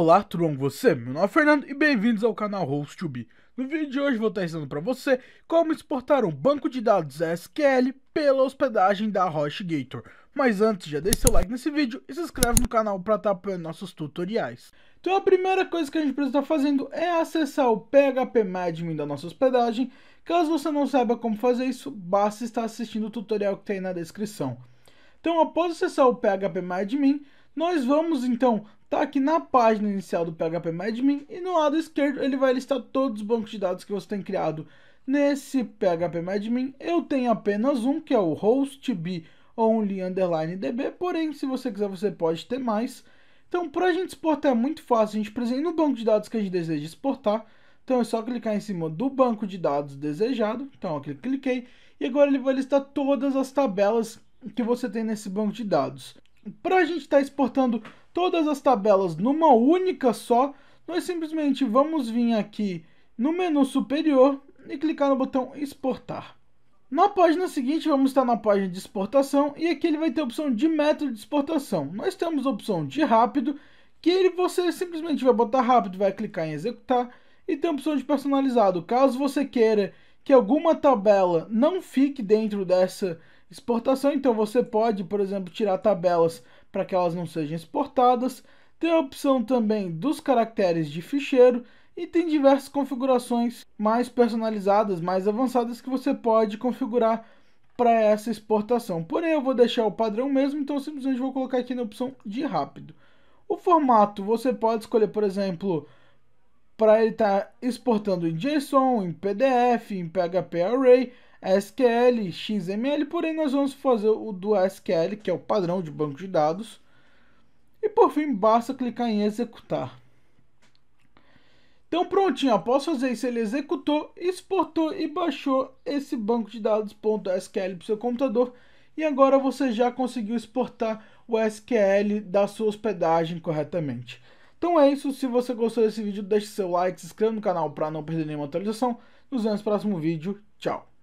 Olá, tudo bom com você? Meu nome é Fernando e bem-vindos ao canal Host2Be. No vídeo de hoje vou estar ensinando para você como exportar um banco de dados SQL pela hospedagem da HostGator. Mas antes, já deixe seu like nesse vídeo e se inscreve no canal para estar apoiando nossos tutoriais. Então a primeira coisa que a gente precisa estar fazendo é acessar o PHPMadmin da nossa hospedagem. Caso você não saiba como fazer isso, basta estar assistindo o tutorial que tem na descrição. Então após acessar o PHPMadmin, nós vamos então tá aqui na página inicial do PHPMadmin e no lado esquerdo ele vai listar todos os bancos de dados que você tem criado nesse PHPMadmin. Eu tenho apenas um, que é o hostb only underline db, porém se você quiser você pode ter mais. Então para a gente exportar é muito fácil, a gente precisa ir no banco de dados que a gente deseja exportar. Então é só clicar em cima do banco de dados desejado. Então aqui cliquei e agora ele vai listar todas as tabelas que você tem nesse banco de dados. Para a gente estar tá exportando todas as tabelas numa única só, nós simplesmente vamos vir aqui no menu superior e clicar no botão exportar. Na página seguinte, vamos estar na página de exportação e aqui ele vai ter a opção de método de exportação. Nós temos a opção de rápido, que ele, você simplesmente vai botar rápido, vai clicar em executar e tem a opção de personalizado. Caso você queira que alguma tabela não fique dentro dessa exportação, então você pode, por exemplo, tirar tabelas para que elas não sejam exportadas. Tem a opção também dos caracteres de ficheiro e tem diversas configurações mais personalizadas, mais avançadas que você pode configurar para essa exportação. Porém, eu vou deixar o padrão mesmo, então simplesmente vou colocar aqui na opção de rápido. O formato você pode escolher, por exemplo, para ele estar tá exportando em JSON, em PDF, em PHP Array, SQL, XML, porém nós vamos fazer o do SQL, que é o padrão de banco de dados. E por fim, basta clicar em executar. Então prontinho, após fazer isso, ele executou, exportou e baixou esse banco de dados .sql para o seu computador. E agora você já conseguiu exportar o SQL da sua hospedagem corretamente. Então é isso, se você gostou desse vídeo, deixe seu like, se inscreva no canal para não perder nenhuma atualização. Nos vemos no próximo vídeo, tchau!